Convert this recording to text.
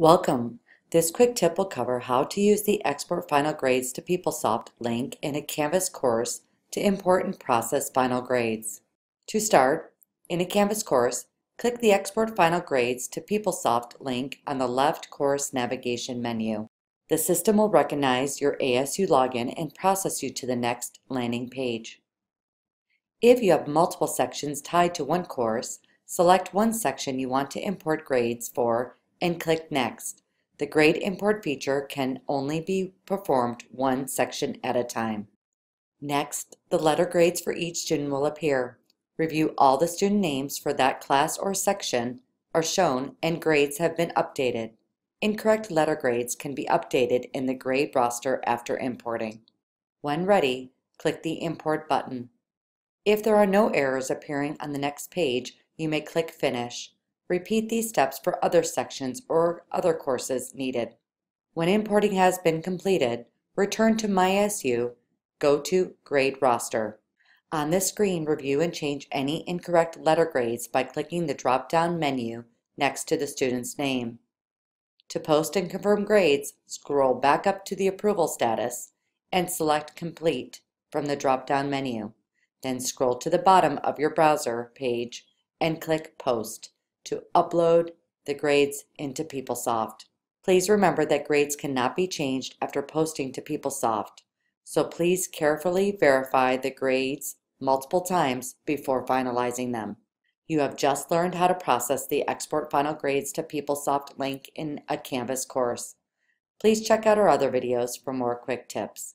Welcome. This quick tip will cover how to use the Export Final Grades to PeopleSoft link in a Canvas course to import and process final grades. To start, in a Canvas course, click the Export Final Grades to PeopleSoft link on the left course navigation menu. The system will recognize your ASU login and process you to the next landing page. If you have multiple sections tied to one course, select one section you want to import grades for and click Next. The grade import feature can only be performed one section at a time. Next, the letter grades for each student will appear. Review all the student names for that class or section are shown and grades have been updated. Incorrect letter grades can be updated in the grade roster after importing. When ready, click the Import button. If there are no errors appearing on the next page, you may click Finish. Repeat these steps for other sections or other courses needed. When importing has been completed, return to My ASU, go to Grade Roster. On this screen, review and change any incorrect letter grades by clicking the drop-down menu next to the student's name. To post and confirm grades, scroll back up to the approval status and select Complete from the drop-down menu. Then scroll to the bottom of your browser page and click Post to upload the grades into PeopleSoft. Please remember that grades cannot be changed after posting to PeopleSoft, so please carefully verify the grades multiple times before finalizing them. You have just learned how to process the Export Final Grades to PeopleSoft link in a Canvas course. Please check out our other videos for more quick tips.